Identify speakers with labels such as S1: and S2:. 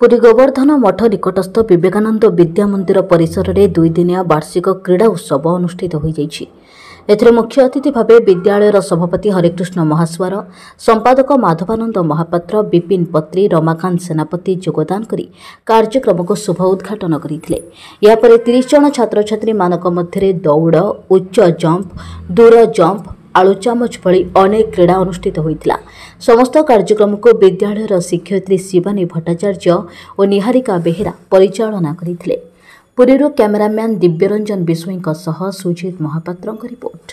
S1: ପୁରୀ ଗୋବର୍ଦ୍ଧନ ମଠ ନିକଟସ୍ଥ ବିବେକାନନ୍ଦ ବିଦ୍ୟା ମନ୍ଦିର ପରିସରରେ ଦୁଇଦିନିଆ ବାର୍ଷିକ କ୍ରୀଡ଼ା ଉତ୍ସବ ଅନୁଷ୍ଠିତ ହୋଇଯାଇଛି। ଏଥିରେ ମୁଖ୍ୟ ଅତିଥି ଭାବେ ବିଦ୍ୟାଳୟର ସଭାପତି ହରେକୃଷ୍ଣ ମହାସ୍ୱାର ସମ୍ପାଦକ ମାଧବାନନ୍ଦ ମହାପାତ୍ର ବିପିନ ପତ୍ରୀ ରମାକାନ୍ତ ସେନାପତି ଯୋଗଦାନ କରି କାର୍ଯ୍ୟକ୍ରମକୁ ଶୁଭ ଉଦ୍ଘାଟନ କରିଥିଲେ। ଏହାପରେ ତିରିଶ ଜଣ ଛାତ୍ରଛାତ୍ରୀମାନଙ୍କ ମଧ୍ୟରେ ଦୌଡ଼ ଉଚ୍ଚ ଜମ୍ପ ଦୂର ଜମ୍ପ ଆଳୁ ଚାମଚ ଭଳି ଅନେକ କ୍ରୀଡ଼ା ଅନୁଷ୍ଠିତ ହୋଇଥିଲା। ସମସ୍ତ କାର୍ଯ୍ୟକ୍ରମକୁ ବିଦ୍ୟାଳୟର ଶିକ୍ଷୟିତ୍ରୀ ଶିବାନୀ ଭଟ୍ଟାଚାର୍ଯ୍ୟ ଓ ନିହାରିକା ବେହେରା ପରିଚାଳନା କରିଥିଲେ। ପୁରୀରୁ କ୍ୟାମେରାମ୍ୟାନ୍ ଦିବ୍ୟରଞ୍ଜନ ବିଶୋଇଙ୍କ ସହ ସୁଜିତ ମହାପାତ୍ରଙ୍କ ରିପୋର୍ଟ।